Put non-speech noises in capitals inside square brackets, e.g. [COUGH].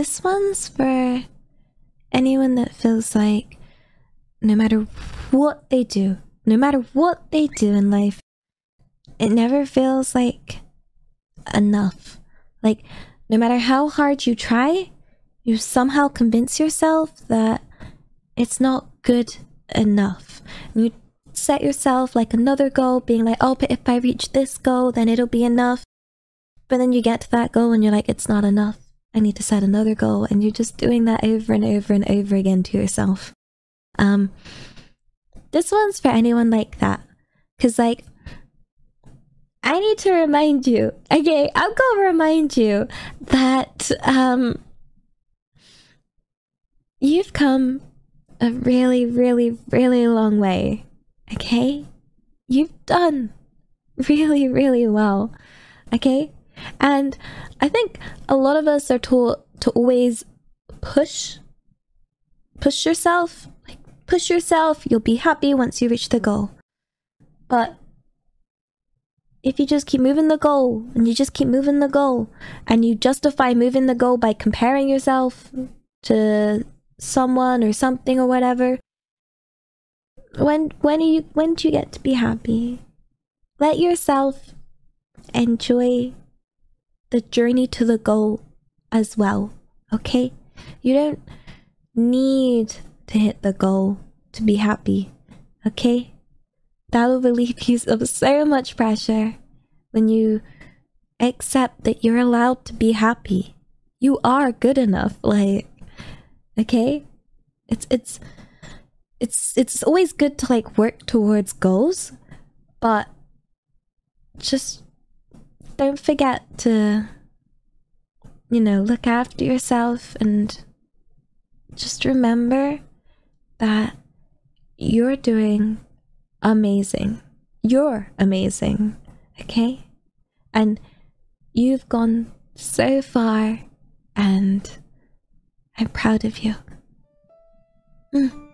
this one's for anyone that feels like no matter what they do, no matter what they do in life, it never feels like enough. Like, no matter how hard you try, you somehow convince yourself that it's not good enough. And you set yourself like another goal, being like, oh, but if I reach this goal, then it'll be enough. But then you get to that goal and you're like, it's not enough. I need to set another goal. And you're just doing that over and over and over again to yourself. Um, this one's for anyone like that. Cause like, I need to remind you, okay, I'm gonna remind you that, um, you've come a really, really, really long way, okay? You've done really, really well, okay? And I think a lot of us are taught to always push, push yourself, like push yourself, you'll be happy once you reach the goal. But if you just keep moving the goal and you just keep moving the goal and you justify moving the goal by comparing yourself to someone or something or whatever when when you when do you get to be happy let yourself enjoy the journey to the goal as well okay? You don't need to hit the goal to be happy okay? That will relieve [LAUGHS] you of so much pressure when you accept that you're allowed to be happy. You are good enough like okay? It's it's it's it's always good to like work towards goals but just don't forget to you know look after yourself and just remember that you're doing amazing you're amazing okay and you've gone so far and I'm proud of you. Mm.